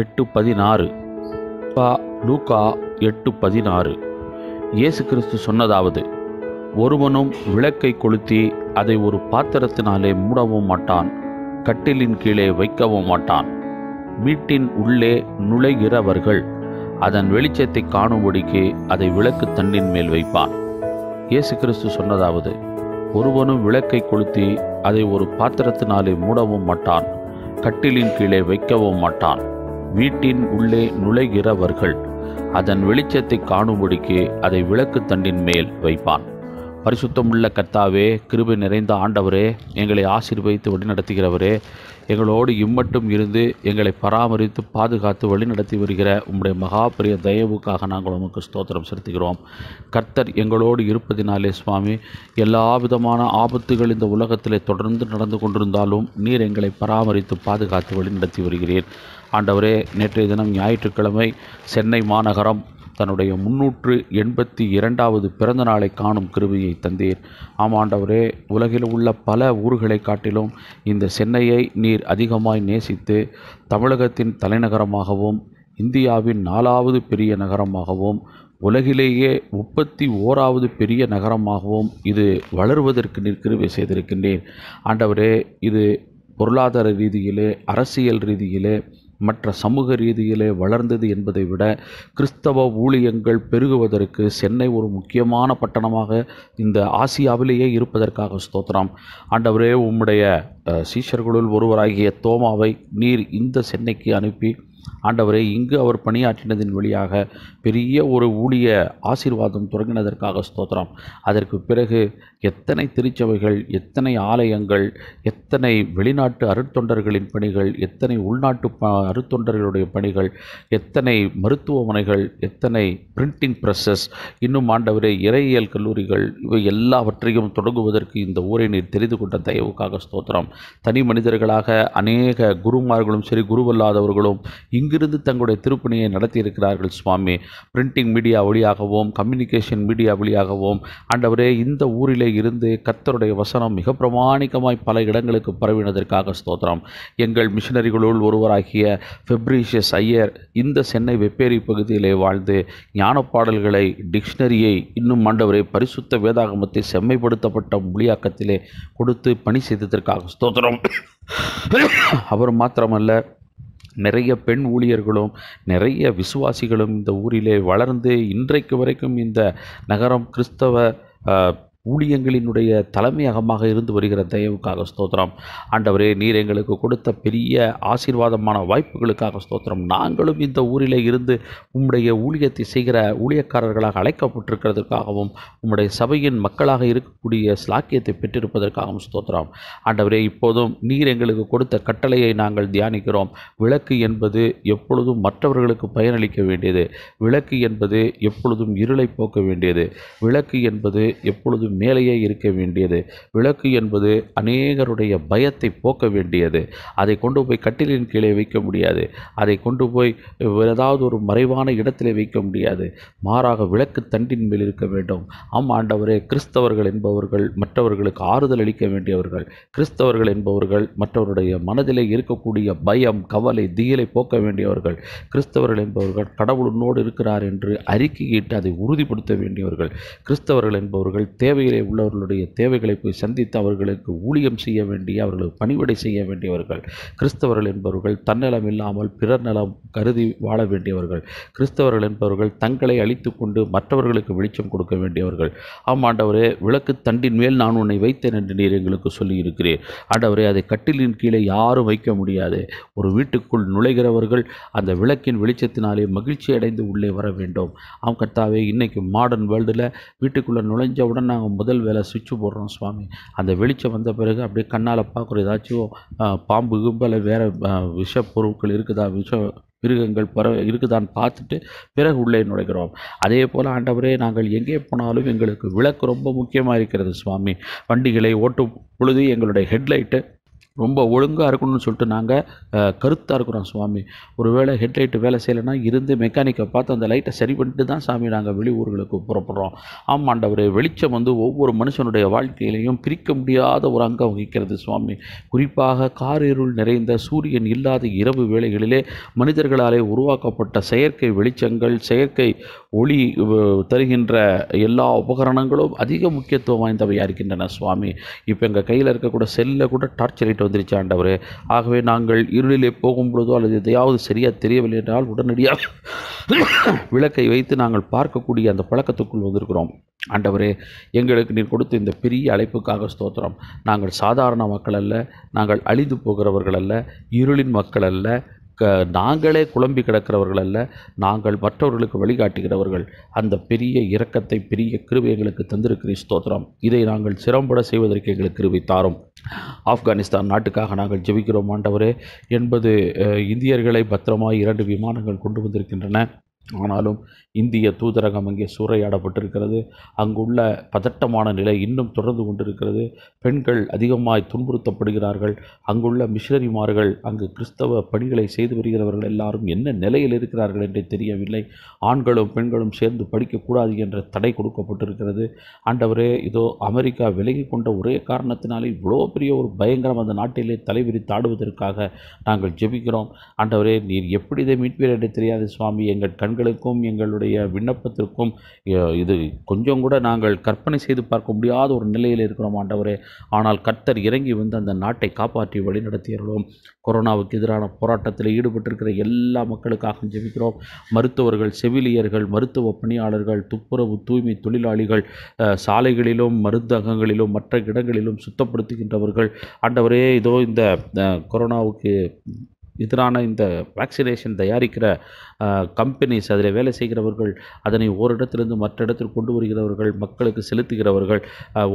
எட்டு பதினாறு. லூக்கா லூக்கா எட்டு பதினாறு. இயேசு கிறிஸ்து சொன்னதாவது ஒருவனும் விளக்கை கொளுத்தி அதை ஒரு பாத்திரத்தினாலே மூடவும் மாட்டான் கட்டிலின் கீழே வைக்கவும் மாட்டான். வீட்டின் உள்ளே நுழைகிறவர்கள் அதன் வெளிச்சத்தை காணும்படிக்கு அதை விளக்கு தண்டின் மேல் வைப்பான். இயேசு கிறிஸ்து சொன்னதாவது ஒருவனும் விளக்கை கொளுத்தி அதை ஒரு பாத்திரத்தினாலே மூடவும் மாட்டான் கட்டிலின் கீழே வைக்கவும் மாட்டான். வீட்டின் உள்ளே நுழைகிறவர்கள் அதன் வெளிச்சத்தை காணும்படிக்கு அதை விளக்கு தண்டின் மேல் வைப்பான். பரிசுத்தமுள்ள கர்த்தாவே கிருபை நிறைந்த ஆண்டவரே எங்களை ஆசீர்வதித்து வழிநடத்துகிறவரே எங்களோடு இம்மட்டும் இருந்து எங்களை பராமரித்து பாதுகாத்து வழிநடத்தி வருகிற உம்முடைய மகாபெரிய தயவுக்காக நாங்கள் உமக்கு ஸ்தோத்திரம் செலுத்துகிறோம். கர்த்தர் எங்களோடு இருப்பதினாலே சுவாமி எல்லா விதமான ஆபத்துகள் இந்த உலகத்திலே தொடர்ந்து நடந்து கொண்டிருந்தாலும் நீர் எங்களை பராமரித்து பாதுகாத்து வழிநடத்தி வருகிறீர். ஆண்டவரே நேற்றைய தினம் ஞாயிற்றுக்கிழமை சென்னை மாநகரம் தன்னுடைய முன்னூற்று எண்பத்தி இரண்டாவது பிறந்த நாளை காணும் கிருவியை தந்தீர். ஆமாண்டவரே உலகில் உள்ள பல ஊர்களை காட்டிலும் இந்த சென்னையை நீர் அதிகமாய் நேசித்து தமிழகத்தின் தலைநகரமாகவும் இந்தியாவின் நாலாவது பெரிய நகரமாகவும் உலகிலேயே முப்பத்தி ஓராவது பெரிய நகரமாகவும் இது வளருவதற்கு நீர் செய்திருக்கின்றேன் ஆண்டவரே இது பொருளாதார ரீதியிலே அரசியல் ரீதியிலே மற்ற சமூக ரீதியிலே வளர்ந்தது என்பதை விட கிறிஸ்தவ ஊழியங்கள் பெருகுவதற்கு சென்னை ஒரு முக்கியமான பட்டணமாக இந்த ஆசியாவிலேயே இருப்பதற்காக ஸ்தோத்திரம். ஆண்டவரே உம்முடைய சீஷர்களுள் ஒருவராகிய தோமாவை நீர் இந்த சென்னைக்கு அனுப்பி ஆண்டவரே இங்கு அவர் பணியாற்றினதின் வழியாக பெரிய ஒரு ஊழிய ஆசீர்வாதம் தொடங்கினதற்காக ஸ்தோத்திரம். அதற்கு பிறகு எத்தனை திருச்சபைகள் எத்தனை ஆலயங்கள் எத்தனை வெளிநாட்டு அருட்தொண்டர்களின் பணிகள் எத்தனை உள்நாட்டு ப அருட்தொண்டர்களுடைய பணிகள் எத்தனை மருத்துவமனைகள் எத்தனை பிரிண்டிங் ப்ரெஸ்ஸஸ் இன்னும் ஆண்டவரே இறையியல் கல்லூரிகள் இவை எல்லாவற்றையும் தொடங்குவதற்கு இந்த ஊரை நீர் தெரிந்து கொண்ட தயவுக்காக ஸ்தோத்திரம். தனி மனிதர்களாக அநேக குருமார்களும் சரி குருவல்லாதவர்களும் இங்கிருந்து தங்களுடைய திருப்பணியை நடத்தியிருக்கிறார்கள் சுவாமி. பிரிண்டிங் மீடியா வழியாகவும் கம்யூனிகேஷன் மீடியா வழியாகவும் ஆண்டவரே இந்த ஊரிலே இருந்து கத்தருடைய வசனம் மிக பிரமாணிக்கமாய் பல இடங்களுக்கு பரவினதற்காக ஸ்தோத்திரம். எங்கள் மிஷினரிகளுள் ஒருவராகிய ஃபெப்ரிஷியஸ் ஐயர் இந்த சென்னை வெப்பேரி பகுதியிலே வாழ்ந்து ஞானப்பாடல்களை டிக்ஷனரியை இன்னும் ஆண்டவரை பரிசுத்த வேதாகமத்தை செம்மைப்படுத்தப்பட்ட மொழியாக்கத்திலே கொடுத்து பணி செய்ததற்காக ஸ்தோத்திரம். அவர் மாத்திரமல்ல நிறைய பெண் ஊழியர்களும் நிறைய விசுவாசிகளும் இந்த ஊரிலே வளர்ந்து இன்றைக்கு வரைக்கும் இந்த நகரம் கிறிஸ்தவ ஊழியங்களினுடைய தலைமையகமாக இருந்து வருகிற தயவுக்காக ஸ்தோத்திரம். ஆண்டவரே நீர் எங்களுக்கு கொடுத்த பெரிய ஆசீர்வாதமான வாய்ப்புகளுக்காக ஸ்தோத்திரம். நாங்களும் இந்த ஊரில் இருந்து உம்முடைய ஊழியத்தை செய்கிற ஊழியக்காரர்களாக அழைக்கப்பட்டிருக்கிறதுக்காகவும் உம்முடைய சபையின் மக்களாக இருக்கக்கூடிய ஸ்லாக்கியத்தை பெற்றிருப்பதற்காகவும் ஸ்தோத்திரம். ஆண்டவரே இப்போதும் நீர் எங்களுக்கு கொடுத்த கட்டளையை நாங்கள் தியானிக்கிறோம். விளக்கு என்பது எப்பொழுதும் மற்றவர்களுக்கு பயனளிக்க வேண்டியது. விளக்கு என்பது எப்பொழுதும் இருளை போக்க வேண்டியது. விளக்கு என்பது எப்பொழுதும் மேலேயே இருக்க வேண்டியது. விளக்கு என்பது அநேகருடைய பயத்தை போக்க வேண்டியது. அதை கொண்டு போய் கட்டிலின் கீழே வைக்க முடியாது. அதை கொண்டு போய் ஏதாவது ஒரு மறைவான இடத்திலே வைக்க முடியாது. மாறாக விளக்கு தண்டின் மேல் இருக்க வேண்டும். ஆம் ஆண்டவரே கிறிஸ்தவர்கள் என்பவர்கள் மற்றவர்களுக்கு ஆறுதல் அளிக்க வேண்டியவர்கள். கிறிஸ்தவர்கள் என்பவர்கள் மற்றவருடைய மனதிலே இருக்கக்கூடிய பயம் கவலை தீயலை போக்க வேண்டியவர்கள். கிறிஸ்தவர்கள் என்பவர்கள் கடவுள் உன்னோடு இருக்கிறார் என்று அறிக்கையிட்டு அதை உறுதிப்படுத்த வேண்டியவர்கள். கிறிஸ்தவர்கள் என்பவர்கள் தேவை தேவையிலே உள்ளவர்களுடைய தேவைகளை போய் சந்தித்து அவர்களுக்கு ஊழியம் செய்ய வேண்டிய அவர்களுக்கு பணிவிடை செய்ய வேண்டியவர்கள் கிறிஸ்தவர்கள் என்பவர்கள் தன்னலம் இல்லாமல் பிறர் நலம் கருதி வாழ வேண்டியவர்கள் கிறிஸ்தவர்கள் என்பவர்கள் தங்களை அழித்து கொண்டு மற்றவர்களுக்கு வெளிச்சம் கொடுக்க வேண்டியவர்கள். ஆம் ஆண்டவரே விளக்கு தண்டின் மேல் நான் உன்னை வைத்தேன் என்று நீர் எங்களுக்கு சொல்லியிருக்கிறேன் ஆண்டவரே அதை கட்டிலின் கீழே யாரும் வைக்க முடியாது. ஒரு வீட்டுக்குள் நுழைகிறவர்கள் அந்த விளக்கின் வெளிச்சத்தினாலே மகிழ்ச்சி அடைந்து உள்ளே வர வேண்டும். ஆம் கர்த்தாவே இன்னைக்கு மாடர்ன் வேர்ல்டில் வீட்டுக்குள்ளே நுழைஞ்சவுடன் நாங்கள் முதல் வேலை சுவிட்சு போடுறோம் சுவாமி. அந்த வெளிச்சம் வந்த பிறகு அப்படியே கண்ணால் பார்க்குற ஏதாச்சும் பாம்பு கும்பல வேறு விஷ பொருட்கள் இருக்குதா விஷ மிருகங்கள் பற இருக்குதான்னு பார்த்துட்டு பிறகு உள்ளே நுழைகிறோம். அதே போல் ஆண்டவரே நாங்கள் எங்கே போனாலும் எங்களுக்கு விளக்கு ரொம்ப முக்கியமாக இருக்கிறது சுவாமி. வண்டிகளை ஓட்டும் பொழுது எங்களுடைய ஹெட்லைட்டு ரொம்ப ஒழுங்காக இருக்கணும்னு சொல்லிட்டு நாங்கள் கருத்தாக இருக்கிறோம் சுவாமி. ஒருவேளை ஹெட்லைட்டு வேலை செய்யலைன்னா இருந்து மெக்கானிக்கை பார்த்து அந்த லைட்டை சரி பண்ணிட்டு தான் சாமி நாங்கள் வெளியூர்களுக்கு புறப்படுறோம். ஆமாண்டவரே வெளிச்சம் வந்து ஒவ்வொரு மனுஷனுடைய வாழ்க்கையிலையும் பிரிக்க முடியாத ஒரு அங்கம் வகிக்கிறது சுவாமி. குறிப்பாக காரிருள் நிறைந்த சூரியன் இல்லாத இரவு வேளைகளிலே மனிதர்களாலே உருவாக்கப்பட்ட செயற்கை வெளிச்சங்கள் செயற்கை ஒளி தருகின்ற எல்லா உபகரணங்களும் அதிக முக்கியத்துவம் வாய்ந்தவையாக இருக்கின்றன சுவாமி. இப்போ எங்கள் கையில் இருக்கக்கூட செல்லில் கூட டார்ச் லைட் வந்துருச்சு ஆண்டவர். ஆகவே நாங்கள் இருளிலே போகும்பொழுதோ அல்லது எதையாவது சரியாக தெரியவில்லை என்றால் உடனடியாக விளக்கை வைத்து நாங்கள் பார்க்கக்கூடிய அந்த பழக்கத்துக்குள் வந்திருக்கிறோம். ஆண்டவரே எங்களுக்கு நீர் கொடுத்த இந்த பெரிய அழைப்புக்காக ஸ்தோத்திரம். நாங்கள் சாதாரண மக்கள் அல்ல நாங்கள் அழிந்து போகிறவர்கள் அல்ல இருளின் மக்கள் அல்ல க நாங்களே குழம்பி கிடக்கிறவர்கள் அல்ல நாங்கள் மற்றவர்களுக்கு வழிகாட்டுகிறவர்கள். அந்த பெரிய இரக்கத்தை பெரிய கிருவை எங்களுக்கு தந்திருக்கிறீர் ஸ்தோத்திரம். இதை நாங்கள் சிரம்பட செய்வதற்கு எங்களுக்கு கிருவை தாரும். ஆப்கானிஸ்தான் நாட்டுக்காக நாங்கள் ஜெபிக்கிறோம் ஆண்டவரே. என்பது இந்தியர்களை பத்திரமாய் இரண்டு விமானங்கள் கொண்டு வந்திருக்கின்றன. ஆனாலும் இந்திய தூதரகம் அங்கே சூறையாடப்பட்டிருக்கிறது. அங்குள்ள பதட்டமான நிலை இன்னும் தொடர்ந்து கொண்டிருக்கிறது. பெண்கள் அதிகமாய் துன்புறுத்தப்படுகிறார்கள். அங்குள்ள மிஷனரிமார்கள் அங்கு கிறிஸ்தவ பணிகளை செய்து வருகிறவர்கள் எல்லாரும் என்ன நிலையில் இருக்கிறார்கள் என்றே தெரியவில்லை. ஆண்களும் பெண்களும் சேர்ந்து படிக்கக்கூடாது என்ற தடை கொடுக்கப்பட்டிருக்கிறது. ஆண்டவரே இதோ அமெரிக்கா விலகி கொண்ட ஒரே காரணத்தினாலே இவ்வளோ பெரிய ஒரு பயங்கரம் அந்த நாட்டிலே தலைவிரித்து ஆடுவதற்காக நாங்கள் ஜெபிக்கிறோம். ஆண்டவரே நீர் எப்படி இதை மீட்பீர் என்று தெரியாது சுவாமி. எங்கள் கண் கண்களுக்கும் எங்களுடைய விண்ணப்பத்திற்கும் இது கொஞ்சம் கூட நாங்கள் கற்பனை செய்து பார்க்க முடியாத ஒரு நிலையில் இருக்கிறோம் ஆண்டவரே. ஆனால் கர்த்தர் இறங்கி வந்து அந்த நாட்டை காப்பாற்றி வழிநடத்தியர்களும் கொரோனாவுக்கு எதிரான போராட்டத்தில் ஈடுபட்டிருக்கிற எல்லா மக்களுக்காக ஜெபிக்கிறோம். மருத்துவர்கள் செவிலியர்கள் மருத்துவ பணியாளர்கள் துப்புரவு தூய்மை தொழிலாளிகள் சாலைகளிலும் மருந்தகங்களிலும் மற்ற இடங்களிலும் சுத்தப்படுத்துகின்றவர்கள். ஆண்டவரே இதோ இந்த கொரோனாவுக்கு எதிரான இந்த வேக்சினேஷன் தயாரிக்கிற கம்பெனிஸ் அதில் வேலை செய்கிறவர்கள் அதனை ஓரிடத்திலிருந்து மற்ற இடத்தில் கொண்டு வருகிறவர்கள் மக்களுக்கு செலுத்துகிறவர்கள்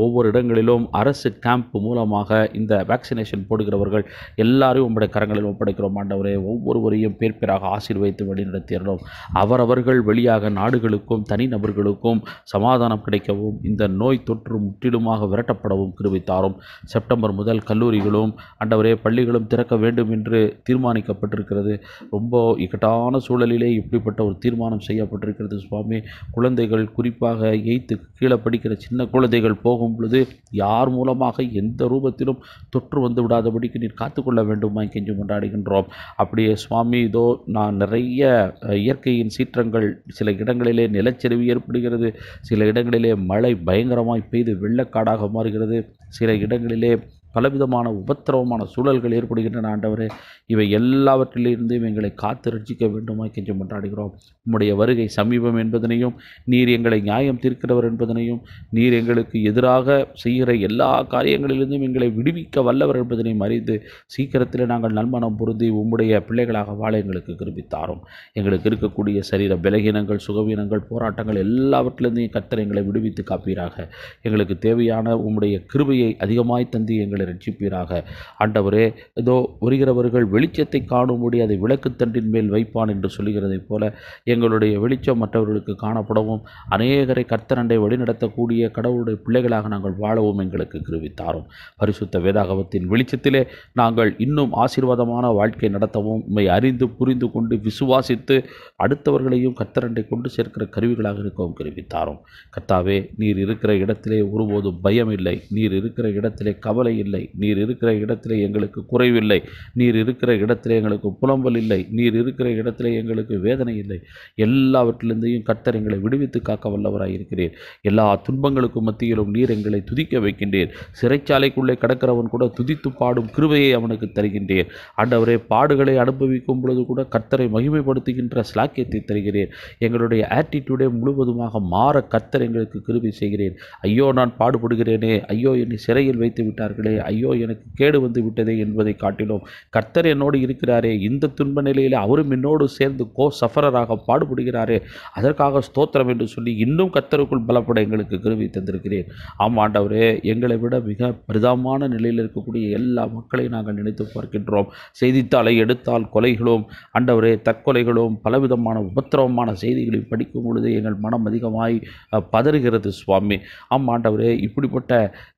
ஒவ்வொரு இடங்களிலும் அரசு கேம்ப் மூலமாக இந்த வேக்சினேஷன் போடுகிறவர்கள் எல்லாரையும் உங்களுடைய கரங்களில் ஒப்படைக்கிறோம். ஆண்டவரே ஒவ்வொருவரையும் பேர் பேராக ஆசீர்வதித்து வழிநடத்திடணும். அவரவர்கள் வெளியாக நாடுகளுக்கும் தனிநபர்களுக்கும் சமாதானம் கிடைக்கவும் இந்த நோய் தொற்று முற்றிலுமாக விரட்டப்படவும் கிருவித்தாரும் செப்டம்பர் முதல் கல்லூரிகளும் ஆண்டவரே பள்ளிகளும் திறக்க வேண்டும் என்று தீர்மானிக்கப்பட்டிருக்கிறது. ரொம்ப இக்கட்டான சூழலில் இப்படிப்பட்ட ஒரு தீர்மானம் செய்யப்பட்டிருக்கிறது. சுவாமி குழந்தைகள் குறிப்பாக எய்த்து கீழே படிக்கிற சின்ன குழந்தைகள் போகும் பொழுது யார் மூலமாக எந்த ரூபத்திலும் தொற்று வந்து விடாதபடிக்கு நீர் காத்துக்கொள்ள வேண்டுமாய் கெஞ்சி கொண்டாடுகின்றோம் அப்படியே சுவாமி இதோ நான் நிறைய இயற்கையின் சீற்றங்கள் சில இடங்களிலே நிலச்சரிவு ஏற்படுகிறது. சில இடங்களிலே மழை பயங்கரமாய் பெய்து வெள்ளக்காடாக மாறுகிறது. சில இடங்களிலே பலவிதமான உபத்திரவமான சூழல்கள் ஏற்படுகின்றன ஆண்டவரே. இவை எல்லாவற்றிலிருந்தும் எங்களை காத்து ரட்சிக்க வேண்டுமாய் கெஞ்சி கொண்டாடுகிறோம் உம்முடைய வருகை சமீபம் என்பதனையும் நீர் எங்களை நியாயம் தீர்க்கிறவர் என்பதனையும் நீர் எங்களுக்கு எதிராக செய்கிற எல்லா காரியங்களிலிருந்தும் எங்களை விடுவிக்க வல்லவர் என்பதனையும் அறிந்து சீக்கிரத்தில் நாங்கள் நன்மனம் பொருந்தி உம்முடைய பிள்ளைகளாக வாழ எங்களுக்கு கிருபித்தாரும் எங்களுக்கு இருக்கக்கூடிய சரீர பலகீனங்கள் சுகவீனங்கள் போராட்டங்கள் எல்லாவற்றிலிருந்தும் கத்தர் எங்களை விடுவித்து காப்பீராக. எங்களுக்கு தேவையான உம்முடைய கிருபையை அதிகமாய் தந்து எங்களை ரட்சிப்பீராக. ஆண்டவரே இதோ வருகிறவர்கள் வெளிச்சத்தை காணும்படி அதை விளக்குத்தண்டின் மேல் வைப்பான் என்று சொல்லுகிறதைப் போல எங்களுடைய வெளிச்சம் மற்றவர்களுக்கு காணப்படவும் அநேகரை கர்த்தரண்டை வழிநடத்தக்கூடிய கடவுளுடைய பிள்ளைகளாக நாங்கள் வாழவும் எங்களுக்கு கிருவித்தாரும் பரிசுத்த வேதாகவத்தின் வெளிச்சத்திலே நாங்கள் இன்னும் ஆசீர்வாதமான வாழ்க்கை நடத்தவும் உண்மை அறிந்து புரிந்து கொண்டு விசுவாசித்து அடுத்தவர்களையும் கத்தரண்டை கொண்டு சேர்க்கிற கருவிகளாக இருக்கவும் கருவித்தாரும் கத்தாவே நீர் இருக்கிற இடத்திலே ஒருபோதும் பயம் இல்லை நீர் இருக்கிற இடத்திலே கவலை இல்லை. இல்லை. நீர் இருக்கிற இடத்திலே எங்களுக்கு குறைவில்லை. நீர் இருக்கிற இடத்திலே எங்களுக்கு புலம்பல் இல்லை. நீர் இருக்கிற இடத்திலே எங்களுக்கு வேதனை இல்லை. எல்லாவற்றிலிருந்தையும் கர்த்தர் எங்களை விடுவித்து காக்க வல்லவராக இருக்கிறீர். எல்லா துன்பங்களுக்கும் மத்தியிலும் நீர் எங்களை துதிக்க வைக்கின்றீர். சிறைச்சாலைக்குள்ளே கடக்கிறவன் கூட துதித்து பாடும் கிருபையை அவனுக்கு தருகின்றீர். ஆண்டவரே பாடுகளை அனுபவிக்கும் பொழுது கூட கர்த்தரை மகிமைப்படுத்துகின்ற ஸ்லாக்கியத்தை தருகிறீர். எங்களுடைய ஆட்டிடியூடே முழுவதுமாக மாற கர்த்தர் எங்களுக்கு கிருபி செய்கிறேன் ஐயோ நான் பாடுபடுகிறேனே. ஐயோ என்னை சிறையில் வைத்து விட்டார்களே. ஐயோ எனக்கு கேடு வந்து விட்டதே என்பதை காட்டிலும் கர்த்தர் என்னோடு இருக்கிறாரே இந்த துன்ப நிலையில் அவரும் என்னோடு சேர்ந்து கோ சஃபரராக பாடுபடுகிறாரே அதற்காக ஸ்தோத்திரம் என்று சொல்லி இன்னும் கர்த்தருக்குள் பலப்பட எங்களுக்கு கருவி தந்திருக்கிறேன். ஆம் ஆண்டவரே எங்களை விட மிக பரிதாபமான நிலையில் இருக்கக்கூடிய எல்லா மக்களையும் நாங்கள் நினைத்து பார்க்கின்றோம். செய்தித்தாளை எடுத்தால் கொலைகளும் ஆண்டவரே தற்கொலைகளும் பலவிதமான உபத்திரவமான செய்திகளை படிக்கும் பொழுது எங்கள் மனம் அதிகமாய் பதறுகிறது சுவாமி. ஆம் ஆண்டவரே இப்படிப்பட்ட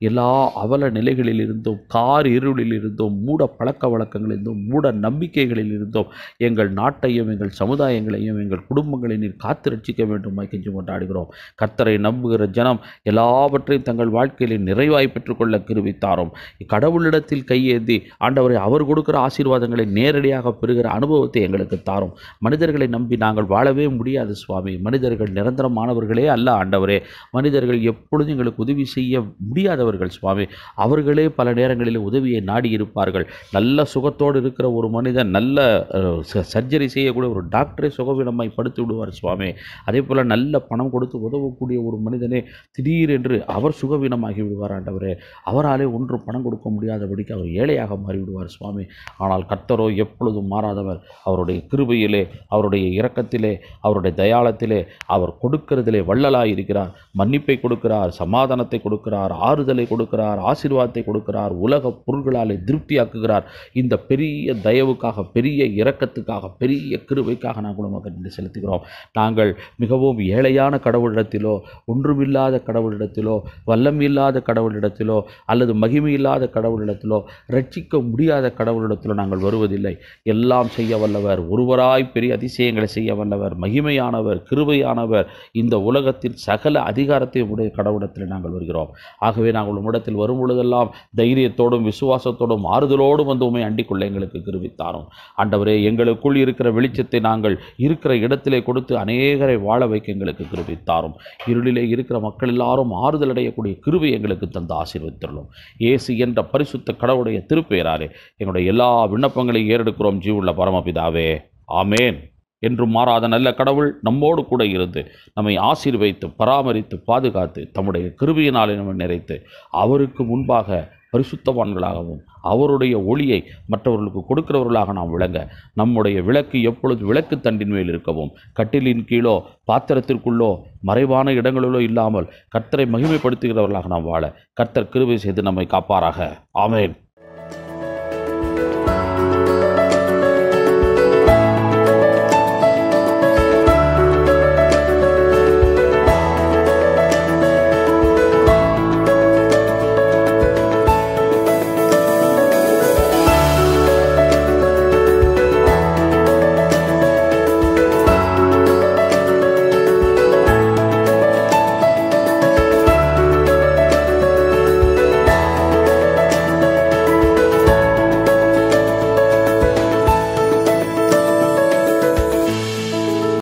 எல்லா அவல நிலைகளில் இருந்தோம் கார் இருளில் இருந்தோம் மூட பழக்க வழக்கங்களில் இருந்தோம் மூட நம்பிக்கைகளில் இருந்தும். எங்கள் நாட்டையும் எங்கள் சமுதாயங்களையும் எங்கள் குடும்பங்களை நீர் காத்து ரட்சிக்க வேண்டுமாய் கெஞ்சி கொண்டாடுகிறோம் கர்த்தரை நம்புகிற ஜனம் எல்லாவற்றையும் தங்கள் வாழ்க்கையிலே நிறைவாய் பெற்றுக்கொள்ள கிருவித்தாரோம் கடவுளிடத்தில் கையேந்தி ஆண்டவரை அவர் கொடுக்கிற ஆசீர்வாதங்களை நேரடியாக பெறுகிற அனுபவத்தை எங்களுக்கு தாரும். மனிதர்களை நம்பி நாங்கள் வாழவே முடியாது சுவாமி. மனிதர்கள் நிரந்தரமானவர்களே அல்ல ஆண்டவரே. மனிதர்கள் எப்பொழுதும் எங்களுக்கு உதவி செய்ய முடியாதவர்கள் சுவாமி. அவர்களே பல பல நேரங்களில் உதவியை நாடி இருப்பார்கள் நல்ல சுகத்தோடு இருக்கிற ஒரு மனிதன் நல்ல ச- சர்ஜரி செய்யக்கூடிய ஒரு டாக்டரை சுகவீனமாய் படுத்தி விடுவார் சுவாமி. அதே போல் நல்ல பணம் கொடுத்து உதவக்கூடிய ஒரு மனிதனே திடீரென்று அவர் சுகவீனமாகி விடுவார் ஆண்டவரே. அவராலே ஒன்று பணம் கொடுக்க முடியாதபடிக்கு அவர் ஏழையாக மாறிவிடுவார் சுவாமி. ஆனால் கர்த்தரோ எப்பொழுதும் மாறாதவர். அவருடைய கிருபையிலே அவருடைய இரக்கத்திலே அவருடைய தயாளத்திலே அவர் கொடுக்கிறதிலே வள்ளலாய் இருக்கிறார். மன்னிப்பை கொடுக்கிறார் சமாதானத்தை கொடுக்கிறார் ஆறுதலை கொடுக்கிறார் ஆசீர்வாதத்தை கொடுக்கிறார். உலக பொருள்களாலே திருப்தியாக்குகிறார். இந்த பெரிய தயவுக்காக பெரிய இரக்கத்துக்காக பெரிய கிருவைக்காக நாங்கள் உமக்கு நன்றி செலுத்துகிறோம். நாங்கள் மிகவும் ஏழையான கடவுளிடத்திலோ ஒன்றுமில்லாத கடவுளிடத்திலோ வல்லமில்லாத கடவுளிடத்திலோ அல்லது மகிமையில்லாத கடவுளிடத்திலோ ரட்சிக்க முடியாத கடவுளிடத்திலோ நாங்கள் வருவதில்லை. எல்லாம் செய்ய வல்லவர் ஒருவராய் பெரிய அதிசயங்களை செய்ய வல்லவர் மகிமையானவர் கிருபையானவர் இந்த உலகத்தின் சகல அதிகாரத்தையும் உடைய கடவுளிடத்தில் நாங்கள் வருகிறோம். ஆகவே நாங்கள் உம்மிடத்தில் வரும் பொழுதெல்லாம் தைரியத்தோடும் விசுவாசத்தோடும் ஆறுதலோடும் வந்து உண்மை அண்டிக்குள்ள எங்களுக்கு கிருவித்தாரோ ஆண்டவரே எங்களுக்குள் இருக்கிற வெளிச்சத்தை நாங்கள் இருக்கிற இடத்திலே கொடுத்து அநேகரை வாழ வைக்க எங்களுக்கு கிருவித்தாரோம் இருளிலே இருக்கிற மக்கள் எல்லாரும் ஆறுதல் அடையக்கூடிய கிருவை எங்களுக்கு தந்து ஆசீர்வதித்துள்ளோம் ஏசு என்ற பரிசுத்த கடவுளுடைய திருப்பெயராரே எங்களுடைய எல்லா விண்ணப்பங்களையும் ஏறெடுக்கிறோம். ஜீவுள்ள பரமபிதாவே ஆமேன். என்றும் மாறாத நல்ல கடவுள் நம்மோடு கூட இருந்து நம்மை ஆசீர்வைத்து பராமரித்து பாதுகாத்து தம்முடைய கிருபியினாலே நம்மை நிறைத்து அவருக்கு முன்பாக பரிசுத்தவான்களாகவும் அவருடைய ஒளியை மற்றவர்களுக்கு கொடுக்கிறவர்களாக நாம் விளங்க நம்முடைய விளக்கு எப்பொழுது விளக்கு தண்டின் மேல் இருக்கவும் கட்டிலின் கீழோ பாத்திரத்திற்குள்ளோ மறைவான இடங்களிலோ இல்லாமல் கர்த்தரை மகிமைப்படுத்துகிறவர்களாக நாம் வாழ கர்த்தர் கிருபை செய்து நம்மை காப்பாராக. ஆமேன்.